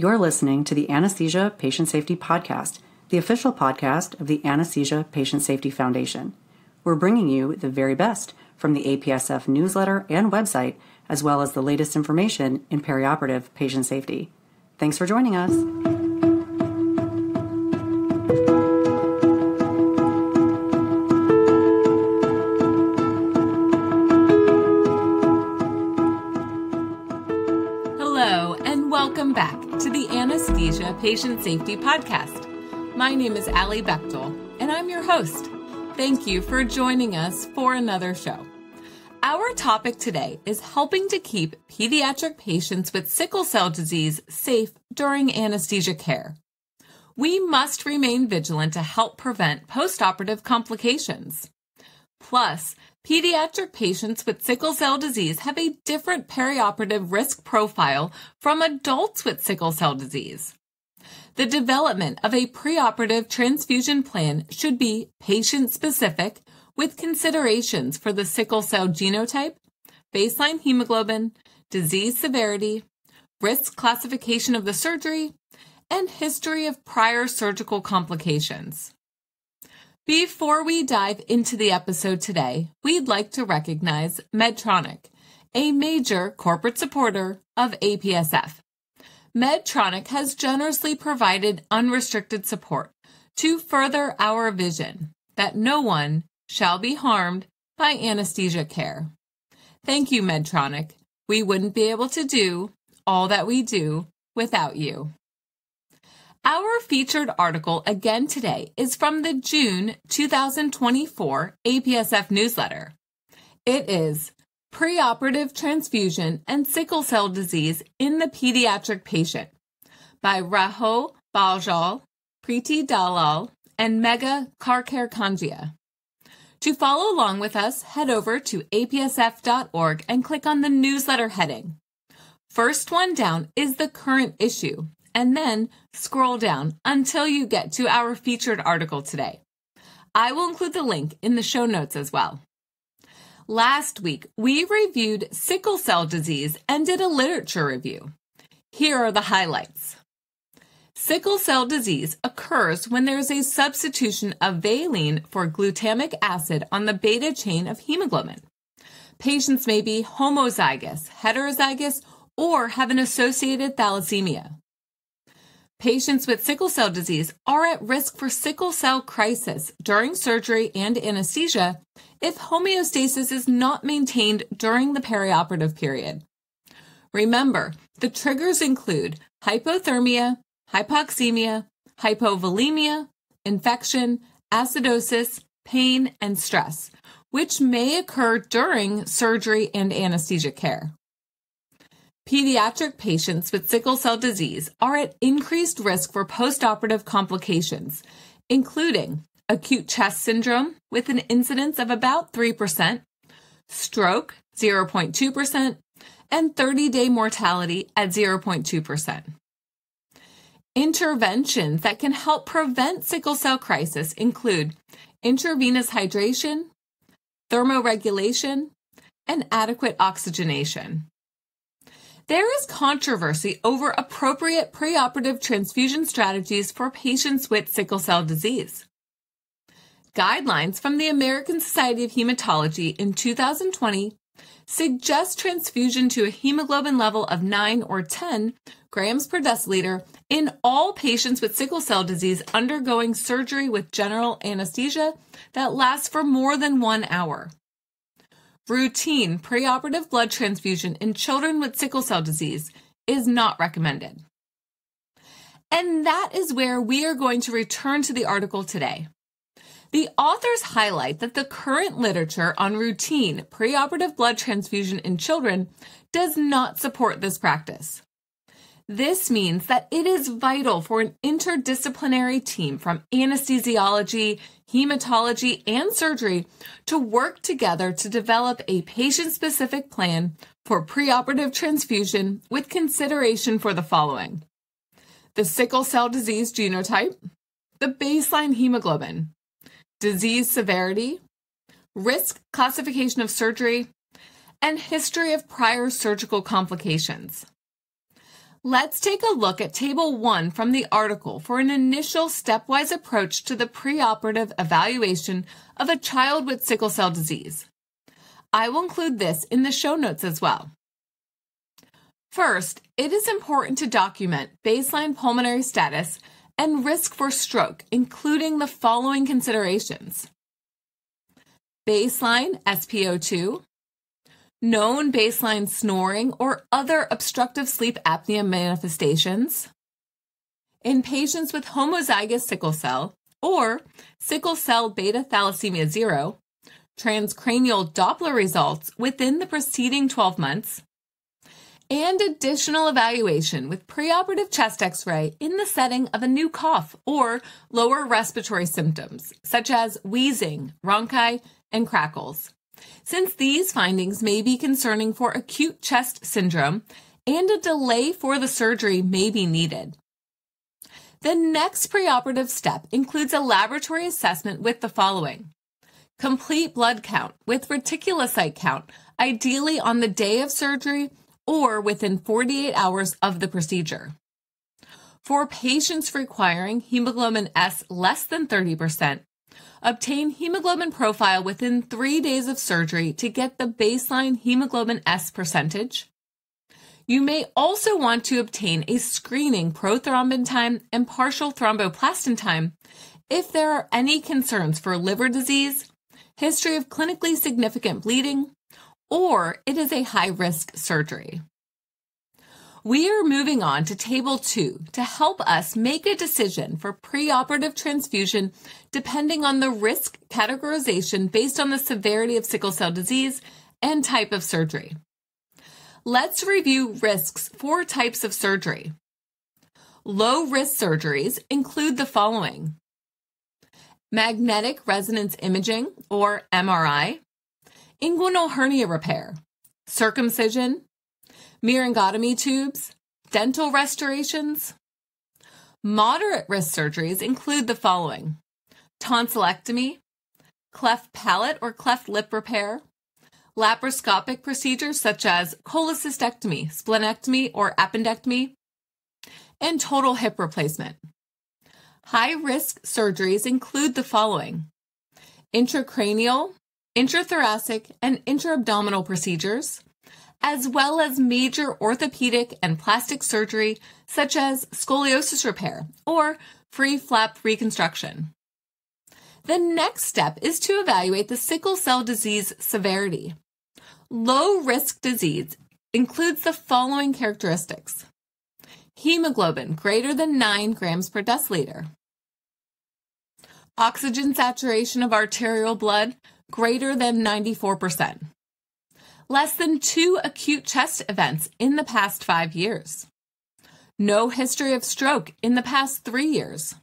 You're listening to the Anesthesia Patient Safety Podcast, the official podcast of the Anesthesia Patient Safety Foundation. We're bringing you the very best from the APSF newsletter and website, as well as the latest information in perioperative patient safety. Thanks for joining us. Hello, and welcome back to the Anesthesia Patient Safety Podcast. My name is Allie Bechtel, and I'm your host. Thank you for joining us for another show. Our topic today is helping to keep pediatric patients with sickle cell disease safe during anesthesia care. We must remain vigilant to help prevent postoperative complications. Plus, pediatric patients with sickle cell disease have a different perioperative risk profile from adults with sickle cell disease. The development of a preoperative transfusion plan should be patient specific with considerations for the sickle cell genotype, baseline hemoglobin, disease severity, risk classification of the surgery, and history of prior surgical complications. Before we dive into the episode today, we'd like to recognize Medtronic, a major corporate supporter of APSF. Medtronic has generously provided unrestricted support to further our vision that no one shall be harmed by anesthesia care. Thank you, Medtronic. We wouldn't be able to do all that we do without you. Our featured article again today is from the June 2024 APSF newsletter. It is Preoperative Transfusion and Sickle Cell Disease in the Pediatric Patient by Rahul Baijal, Priti Dalal, and Megha Karkare-Kanjia. To follow along with us, head over to apsf.org and click on the newsletter heading. First one down is the current issue, and then scroll down until you get to our featured article today. I will include the link in the show notes as well. Last week, we reviewed sickle cell disease and did a literature review. Here are the highlights. Sickle cell disease occurs when there is a substitution of valine for glutamic acid on the beta chain of hemoglobin. Patients may be homozygous, heterozygous, or have an associated thalassemia. Patients with sickle cell disease are at risk for sickle cell crisis during surgery and anesthesia if homeostasis is not maintained during the perioperative period. Remember, the triggers include hypothermia, hypoxemia, hypovolemia, infection, acidosis, pain, and stress, which may occur during surgery and anesthesia care. Pediatric patients with sickle cell disease are at increased risk for postoperative complications, including acute chest syndrome with an incidence of about 3%, stroke 0.2%, and 30 day mortality at 0.2%. Interventions that can help prevent sickle cell crisis include intravenous hydration, thermoregulation, and adequate oxygenation. There is controversy over appropriate preoperative transfusion strategies for patients with sickle cell disease. Guidelines from the American Society of Hematology in 2020 suggest transfusion to a hemoglobin level of 9 or 10 grams per deciliter in all patients with sickle cell disease undergoing surgery with general anesthesia that lasts for more than one hour routine preoperative blood transfusion in children with sickle cell disease is not recommended. And that is where we are going to return to the article today. The authors highlight that the current literature on routine preoperative blood transfusion in children does not support this practice. This means that it is vital for an interdisciplinary team from anesthesiology, hematology, and surgery to work together to develop a patient specific plan for preoperative transfusion with consideration for the following the sickle cell disease genotype, the baseline hemoglobin, disease severity, risk classification of surgery, and history of prior surgical complications. Let's take a look at Table 1 from the article for an initial stepwise approach to the preoperative evaluation of a child with sickle cell disease. I will include this in the show notes as well. First, it is important to document baseline pulmonary status and risk for stroke, including the following considerations baseline SpO2, known baseline snoring or other obstructive sleep apnea manifestations. In patients with homozygous sickle cell or sickle cell beta thalassemia 0, transcranial Doppler results within the preceding 12 months, and additional evaluation with preoperative chest x ray in the setting of a new cough or lower respiratory symptoms, such as wheezing, rhonchi, and crackles since these findings may be concerning for acute chest syndrome and a delay for the surgery may be needed. The next preoperative step includes a laboratory assessment with the following complete blood count with reticulocyte count, ideally on the day of surgery or within 48 hours of the procedure. For patients requiring hemoglobin S less than 30%, Obtain hemoglobin profile within three days of surgery to get the baseline hemoglobin S percentage. You may also want to obtain a screening prothrombin time and partial thromboplastin time if there are any concerns for liver disease, history of clinically significant bleeding, or it is a high risk surgery. We are moving on to table two to help us make a decision for preoperative transfusion depending on the risk categorization based on the severity of sickle cell disease and type of surgery. Let's review risks for types of surgery. Low risk surgeries include the following magnetic resonance imaging or MRI, inguinal hernia repair, circumcision, myringotomy tubes, dental restorations. Moderate risk surgeries include the following tonsillectomy, cleft palate or cleft lip repair, laparoscopic procedures such as cholecystectomy, splenectomy, or appendectomy, and total hip replacement. High risk surgeries include the following intracranial, intrathoracic, and intraabdominal procedures, as well as major orthopedic and plastic surgery such as scoliosis repair or free flap reconstruction. The next step is to evaluate the sickle cell disease severity. Low risk disease includes the following characteristics hemoglobin greater than 9 grams per deciliter, oxygen saturation of arterial blood greater than 94% less than two acute chest events in the past five years, no history of stroke in the past three years,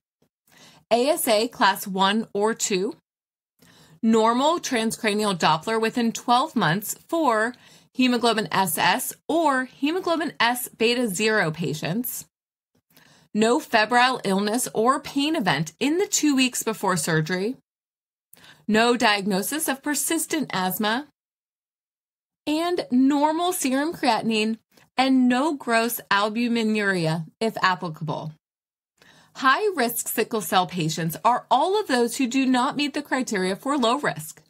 ASA class 1 or 2, normal transcranial Doppler within 12 months for hemoglobin SS or hemoglobin S beta 0 patients, no febrile illness or pain event in the two weeks before surgery, no diagnosis of persistent asthma, and normal serum creatinine and no gross albuminuria if applicable. High risk sickle cell patients are all of those who do not meet the criteria for low risk.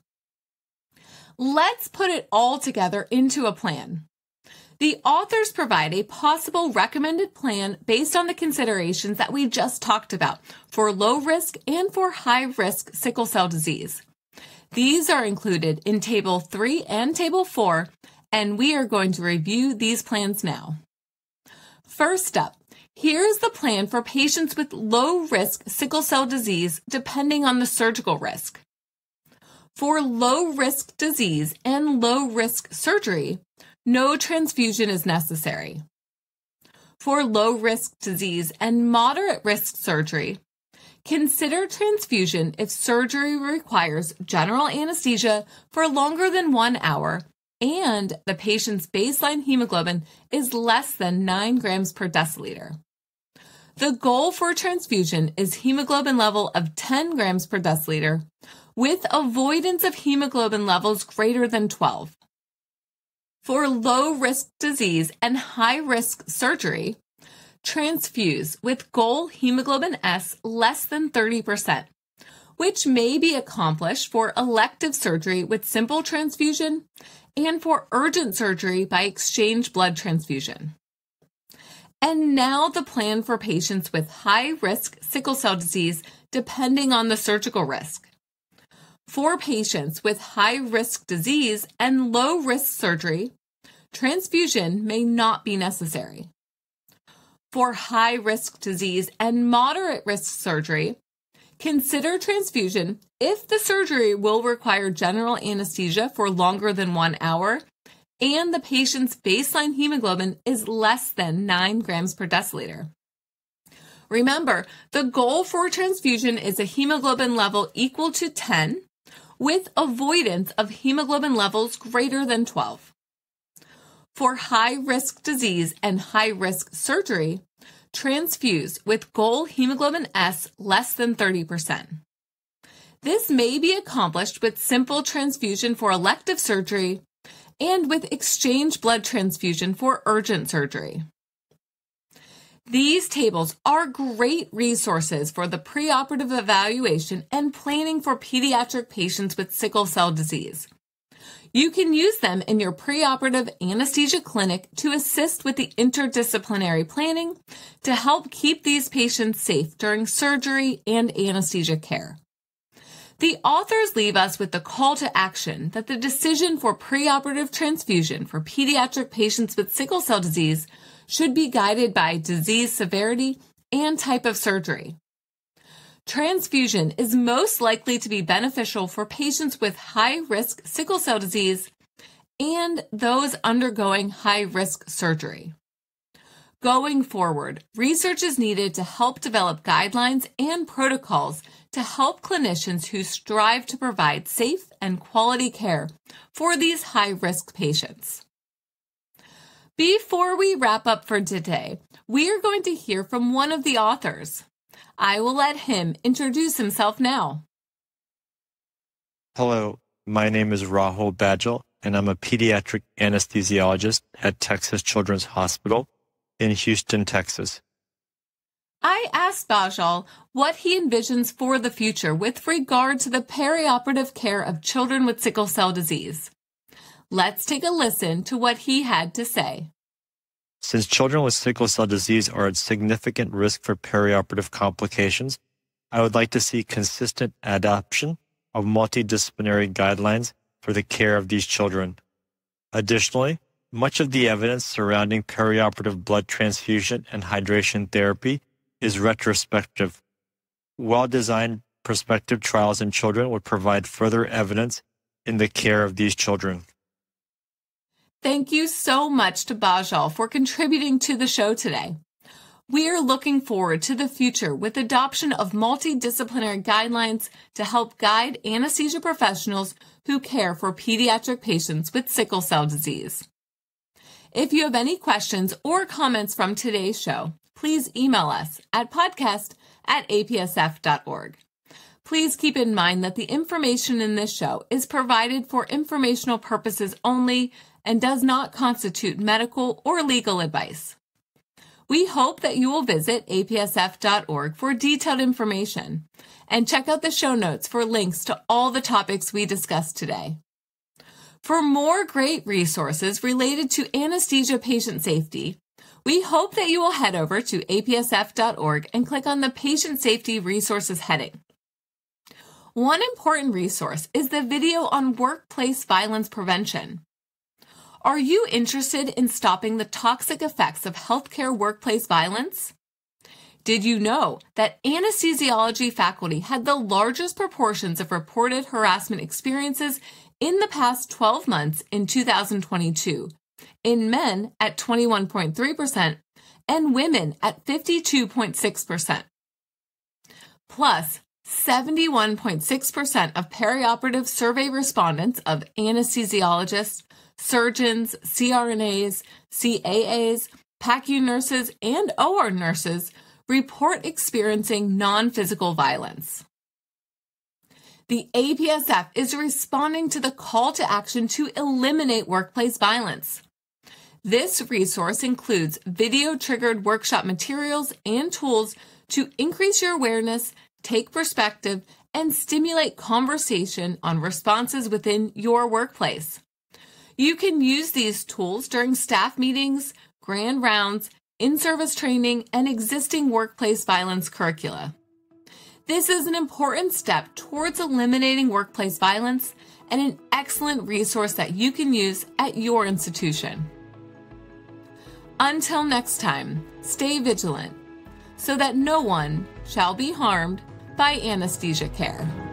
Let's put it all together into a plan. The authors provide a possible recommended plan based on the considerations that we just talked about for low risk and for high risk sickle cell disease. These are included in Table 3 and Table 4, and we are going to review these plans now. First up, here is the plan for patients with low risk sickle cell disease depending on the surgical risk. For low risk disease and low risk surgery, no transfusion is necessary. For low risk disease and moderate risk surgery, Consider transfusion if surgery requires general anesthesia for longer than one hour and the patient's baseline hemoglobin is less than 9 grams per deciliter. The goal for transfusion is hemoglobin level of 10 grams per deciliter with avoidance of hemoglobin levels greater than 12. For low risk disease and high risk surgery, transfuse with goal hemoglobin S less than 30%, which may be accomplished for elective surgery with simple transfusion and for urgent surgery by exchange blood transfusion. And now the plan for patients with high risk sickle cell disease, depending on the surgical risk. For patients with high risk disease and low risk surgery, transfusion may not be necessary. For high risk disease and moderate risk surgery, consider transfusion if the surgery will require general anesthesia for longer than one hour and the patient's baseline hemoglobin is less than 9 grams per deciliter. Remember, the goal for transfusion is a hemoglobin level equal to 10 with avoidance of hemoglobin levels greater than 12. For high risk disease and high risk surgery, transfuse with goal hemoglobin S less than 30%. This may be accomplished with simple transfusion for elective surgery and with exchange blood transfusion for urgent surgery. These tables are great resources for the preoperative evaluation and planning for pediatric patients with sickle cell disease. You can use them in your preoperative anesthesia clinic to assist with the interdisciplinary planning to help keep these patients safe during surgery and anesthesia care. The authors leave us with the call to action that the decision for preoperative transfusion for pediatric patients with sickle cell disease should be guided by disease severity and type of surgery. Transfusion is most likely to be beneficial for patients with high risk sickle cell disease and those undergoing high risk surgery. Going forward, research is needed to help develop guidelines and protocols to help clinicians who strive to provide safe and quality care for these high risk patients. Before we wrap up for today, we are going to hear from one of the authors. I will let him introduce himself now. Hello, my name is Rahul Baijal, and I'm a pediatric anesthesiologist at Texas Children's Hospital in Houston, Texas. I asked Baijal what he envisions for the future with regard to the perioperative care of children with sickle cell disease. Let's take a listen to what he had to say. Since children with sickle cell disease are at significant risk for perioperative complications, I would like to see consistent adoption of multidisciplinary guidelines for the care of these children. Additionally, much of the evidence surrounding perioperative blood transfusion and hydration therapy is retrospective. Well designed prospective trials in children would provide further evidence in the care of these children. Thank you so much to Baijal for contributing to the show today. We are looking forward to the future with adoption of multidisciplinary guidelines to help guide anesthesia professionals who care for pediatric patients with sickle cell disease. If you have any questions or comments from today's show, please email us at podcast at apsf.org. Please keep in mind that the information in this show is provided for informational purposes only and does not constitute medical or legal advice. We hope that you will visit apsf.org for detailed information and check out the show notes for links to all the topics we discussed today. For more great resources related to anesthesia patient safety, we hope that you will head over to apsf.org and click on the Patient Safety Resources heading. One important resource is the video on workplace violence prevention. Are you interested in stopping the toxic effects of healthcare workplace violence? Did you know that anesthesiology faculty had the largest proportions of reported harassment experiences in the past 12 months in 2022, in men at 21.3% and women at 52.6%. Plus, 71.6% of perioperative survey respondents of anesthesiologists, surgeons, CRNAs, CAAs, PACU nurses, and OR nurses report experiencing non physical violence the APSF is responding to the call to action to eliminate workplace violence. This resource includes video triggered workshop materials and tools to increase your awareness, take perspective, and stimulate conversation on responses within your workplace. You can use these tools during staff meetings, grand rounds, in service training, and existing workplace violence curricula. This is an important step towards eliminating workplace violence and an excellent resource that you can use at your institution. Until next time, stay vigilant so that no one shall be harmed by anesthesia care.